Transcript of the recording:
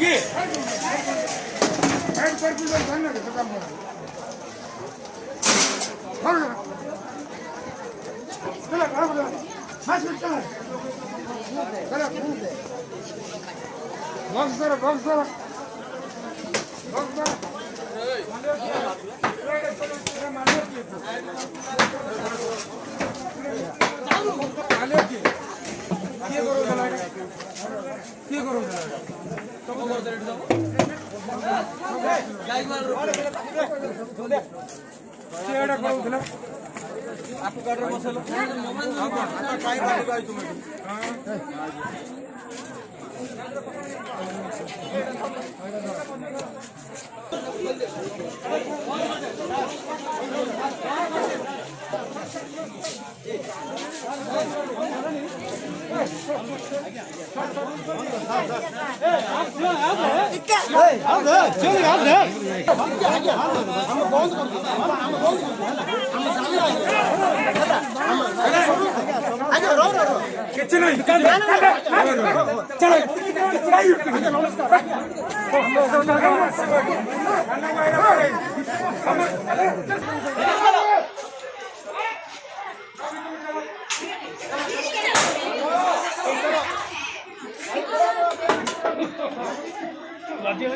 ಗೆ hand purple ಅಂತ ಅನ್ನೋದು ಸದಾ ಮಾಡಿ ಹೊರಡ ಇಲ್ಲ ಹೊರಡ ಮಾಸ್ಬಿಡ್ತಾನೆ ಬರ ಕೂತೆ ಬಾಕ್ಸರ ಬಾಕ್ಸರ ಬಾಕ್ಸರ ಮಂಡ್ಯ ಮಂಡ್ಯ কি করো দাদা কি করো やった! Là chưa.